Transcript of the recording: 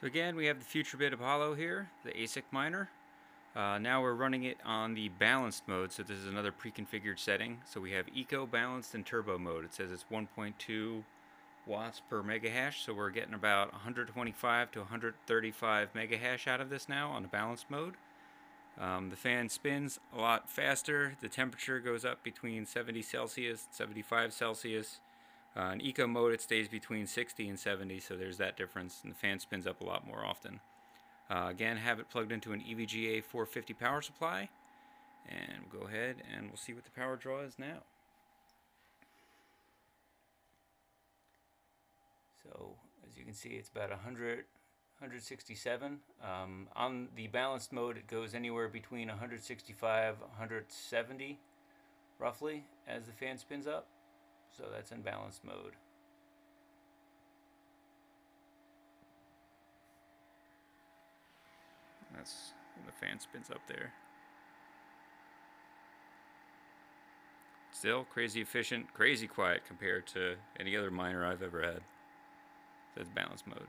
So again, we have the FutureBit Apollo here, the ASIC miner. Uh, now we're running it on the balanced mode, so this is another pre-configured setting. So we have Eco, Balanced, and Turbo mode. It says it's 1.2 watts per megahash, so we're getting about 125 to 135 megahash out of this now on the balanced mode. Um, the fan spins a lot faster. The temperature goes up between 70 Celsius, 75 Celsius. Uh, in eco mode, it stays between 60 and 70, so there's that difference, and the fan spins up a lot more often. Uh, again, have it plugged into an EVGA 450 power supply, and we'll go ahead and we'll see what the power draw is now. So, as you can see, it's about 100, 167. Um, on the balanced mode, it goes anywhere between 165, 170, roughly, as the fan spins up. So that's in balance mode. That's when the fan spins up there. Still crazy efficient, crazy quiet compared to any other miner I've ever had. That's balance mode.